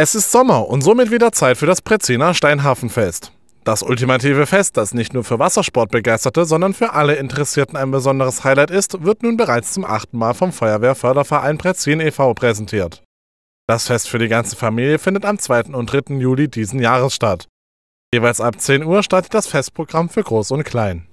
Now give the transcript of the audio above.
Es ist Sommer und somit wieder Zeit für das Preziner Steinhafenfest. Das ultimative Fest, das nicht nur für Wassersportbegeisterte, sondern für alle Interessierten ein besonderes Highlight ist, wird nun bereits zum achten Mal vom Feuerwehrförderverein Prezin e.V. präsentiert. Das Fest für die ganze Familie findet am 2. und 3. Juli diesen Jahres statt. Jeweils ab 10 Uhr startet das Festprogramm für Groß und Klein.